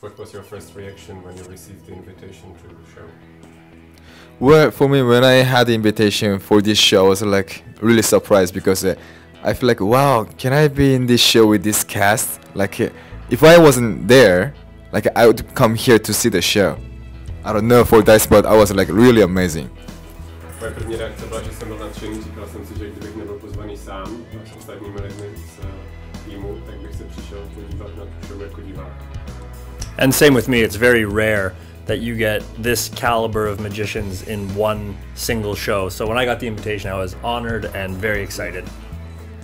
What was your first reaction when you received the invitation to the show? Well, for me, when I had the invitation for this show, I was like really surprised because uh, I feel like, wow, can I be in this show with this cast? Like, uh, if I wasn't there, like I would come here to see the show. I don't know for that, but I was like really amazing. Moje první reakce byla, že jsem byl nadšený, říkal jsem si, že kdybych nebyl pozvaný sám ostatními lidmi z týmu, tak bych se přišel podívat na tu show jako divák. And same with me, it's very rare that you get this caliber of magicians in one single show. So when I got the invitation, I was honored and very excited.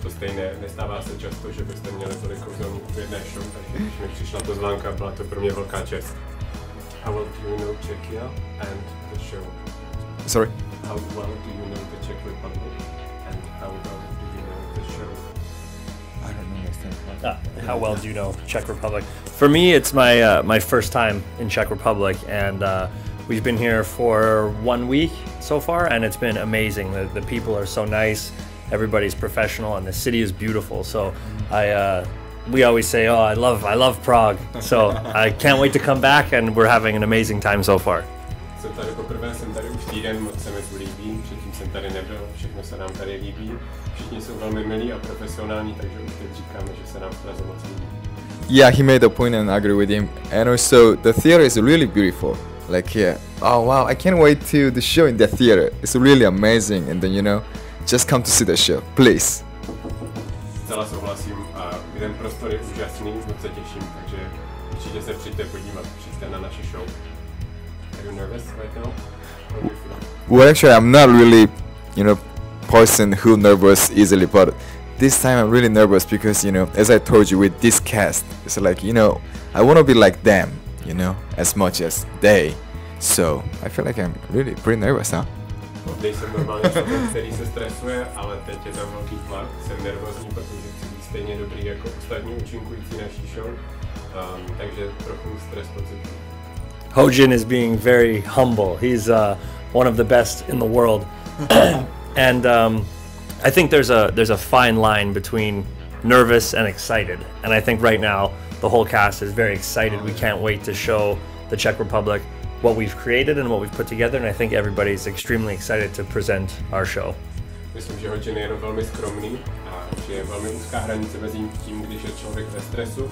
To stejné, nestává se často, že byste měli tolik kouzelníků v jedné show, takže když mi přišla pozvánka, byla to pro mě velká čest. How well do you know Czechia and the show? Sorry. How well do you Uh, how well do you know Czech Republic? For me, it's my uh, my first time in Czech Republic, and uh, we've been here for one week so far, and it's been amazing. The, the people are so nice, everybody's professional, and the city is beautiful. So I. Uh, we always say, "Oh, I love, I love Prague." So I can't wait to come back, and we're having an amazing time so far. Jsem tady poprvé, jsem tady už týden, moc se mi tu líbí, předtím jsem tady nebyl, všechno se nám tady líbí. Všichni jsou velmi milí a profesionální, takže už teď říkáme, že se nám v Praze moc líbí. Yeah, he made a point and I agree with him. And also, the theater is really beautiful. Like, yeah, oh wow, I can't wait to the show in the theater. It's really amazing. And then, you know, just come to see the show, please. Zcela souhlasím a ten prostor je úžasný, moc se těším, takže určitě se přijďte podívat, přijďte na naše show. Nervous right now? How do you feel? Well, actually, I'm not really, you know, person who nervous easily, but this time I'm really nervous because, you know, as I told you with this cast, it's like, you know, I want to be like them, you know, as much as they. So I feel like I'm really pretty nervous, huh? Normálně člověk, který se stresuje, ale teď je tam velký tlak. Jsem nervózní, protože chci být stejně dobrý jako ostatní účinkující naší show. Um, takže trochu stres pocit. Hojin is being very humble. He's uh, one of the best in the world, and um, I think there's a there's a fine line between nervous and excited. And I think right now the whole cast is very excited. We can't wait to show the Czech Republic what we've created and what we've put together. And I think everybody's extremely excited to present our show. Myslím, že Hojin je velmi skromný a že je velmi úzká hranice mezi tím, když je člověk ve stresu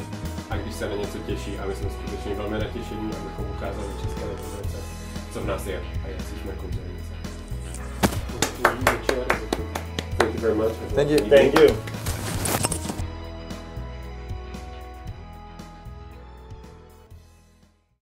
a když se na něco těší. A my jsme skutečně velmi natěšení, abychom ukázali České republice, co v nás je a jak jsme kouzelnice. Thank you very much. Thank you. Thank you.